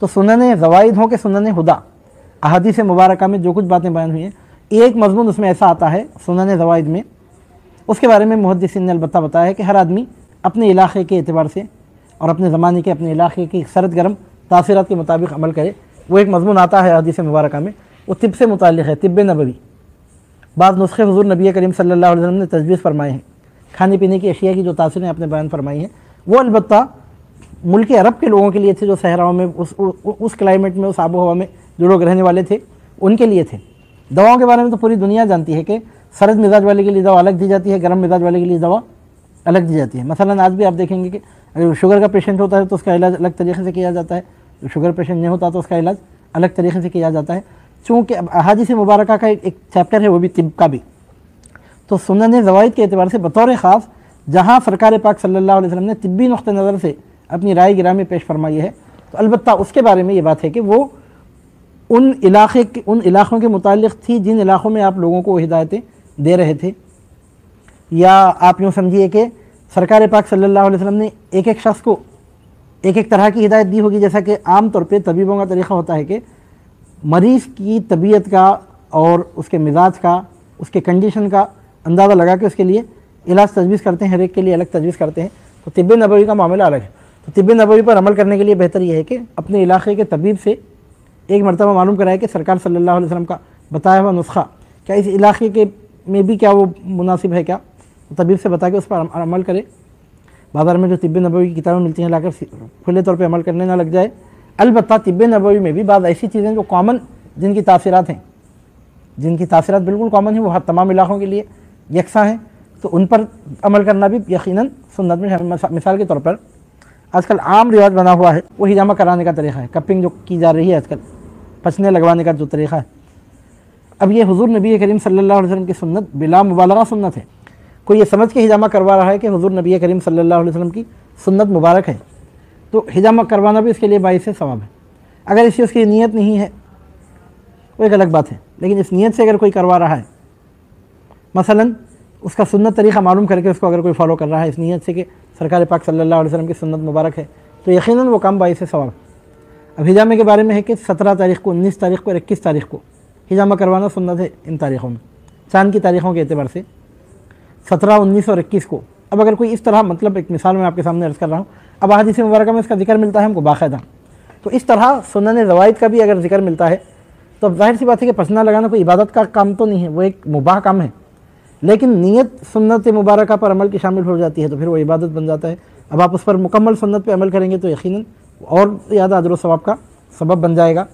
तो सुनन जवाइद हों के सुनन हुदा अहदीस मुबारक में जो कुछ बातें बयान हुई हैं, एक मजमून उसमें ऐसा आता है सुनन जवाइद में। उसके बारे में मुहदसिन ने अलबत् बताया है कि हर आदमी अपने इलाके के अतबार से और अपने ज़माने के अपने इलाके की सरद गर्म तासीरत के मुताबिक अमल करे। वो एक मजमून आता है हदीस मुबारक में। वो तिब से मुतल है, तिब नबवी। बाद नुस्खे हजूर नबी करीम सल्लल्लाहु अलैहि वसल्लम ने तजवीज़ फरमाए हैं। खाने पीने की अशिया की जो तासीरें आपने बयान फरमाई हैं, वो अलबत् मुल्क अरब के लोगों के लिए थे जो सहराओं में उस उ, उस क्लाइमेट में उस आबो हवा में जो लोग रहने वाले थे उनके लिए थे। दवाओं के बारे में तो पूरी दुनिया जानती है कि सरद मिजाज वाले के लिए दवा अलग दी जाती है गर्म मिजाज वाले के लिए दवा अलग दी जाती है। मसलन आज भी आप देखेंगे कि अगर शुगर का पेशेंट होता है तो उसका इलाज अलग तरीके से किया जाता है। शुगर पेशेंट नहीं होता तो उसका इलाज अलग तरीके से किया जाता है। चूँकि अब से मुबारक का एक, चैप्टर है वो भी तिब का भी। तो सुनन जवाद के अतबार से बतौर ख़ास जहाँ सरकार पाक अलैहि वसल्लम ने तिब्बी नुक़ नज़र से अपनी राय गिरामी पेश फरमाई है। तो अलबत् उसके बारे में ये बात है कि वो उन इलाके उन इलाक़ों के मुतालिक थी, जिन इलाक़ों में आप लोगों को हिदायतें दे रहे थे। या आप यूँ समझिए कि सरकार पाक अलैहि वसल्लम ने एक एक शख्स को एक एक तरह की हिदायत दी होगी, जैसा कि आम तौर पे तबीबों का तरीक़ा होता है कि मरीज़ की तबीयत का और उसके मिजाज का, उसके कंडीशन का अंदाज़ा लगा के उसके लिए इलाज तजवीज़ करते हैं, हर एक के लिए अलग तजवीज़ करते हैं। तो तिब नबी का मामला अलग है। तिब नबवी पर अमल करने के लिए बेहतर यह है कि अपने इलाके के तबीब से एक मरतबा मालूम कराए कि सरकार सल्लल्लाहु अलैहि वसल्लम का बताया हुआ नुस्खा, क्या इस इलाके के में भी क्या वो मुनासिब है क्या? तबीब से बता के उस पर अमल करें। बाज़ार में जो तिब नबवी की किताबें मिलती हैं लाकर खुले तौर पर अमल करने ना लग जाए। अलबत् तिब नबवी में भी बाद ऐसी चीज़ें जो कॉमन जिनकी तासीरत हैं। जिनकी तासीरत बिल्कुल कॉमन है, वो तमाम इलाकों के लिए यकसा हैं। तो उन पर अमल करना भी यकीन सुन्नत में मिसाल के तौर पर आजकल आम रिवाज बना हुआ है, वो हिजामा कराने का तरीका है। कपिंग जो की जा रही है आजकल पचने लगवाने का जो तरीका है। अब ये हुजूर नबी करीम सल्लल्लाहु अलैहि वसल्लम की सुन्नत बिला मुबालगा सुन्नत है। कोई ये समझ के हिजामा करवा रहा है कि हुजूर नबी करीम सल्लल्लाहु अलैहि वसल्लम की सुन्नत मुबारक है तो हिजामा करवाना भी इसके लिए बाईस से सवाब है। अगर इसी उसकी नीयत नहीं है, वो एक अलग बात है। लेकिन इस नीयत से अगर कोई करवा रहा है, मसलन उसका सुन्नत तरीक़ा मालूम करके उसको अगर कोई फॉलो कर रहा है इस नीयत से कि सरकार पाक सल्लल्लाहु अलैहि की सुन्नत मुबारक है। तो यकीनन वो काम बाईस से सवाब अब हिजामे के बारे में है कि सत्रह तारीख को, उन्नीस तारीख को और इक्कीस तारीख को हिजामा करवाना सुन्नत है इन तारीख़ों में। चाँद की तारीख़ों के अतबार से। सत्रह, उन्नीस और इक्कीस को। अब अगर कोई इस तरह मतलब एक मिसाल मैं आपके सामने अर्ज़ कर रहा हूँ, अब हदीस मुबारक में इसका ज़िक्र मिलता है, हमको बाकायदा। तो इस तरह सुनन रवायत का भी अगर ज़िक्र मिलता है तो अब ज़ाहिर सी बात है कि पसना लगाना कोई इबादत का काम तो नहीं है, वो एक मुबाह काम है। लेकिन नीयत सुन्नत मुबारक पर अमल की शामिल हो जाती है तो फिर वो इबादत बन जाता है। अब आप उस पर मुकम्मल सुन्नत पर अमल करेंगे तो यकीन और ज़्यादा अदर सवाब का सबब बन जाएगा।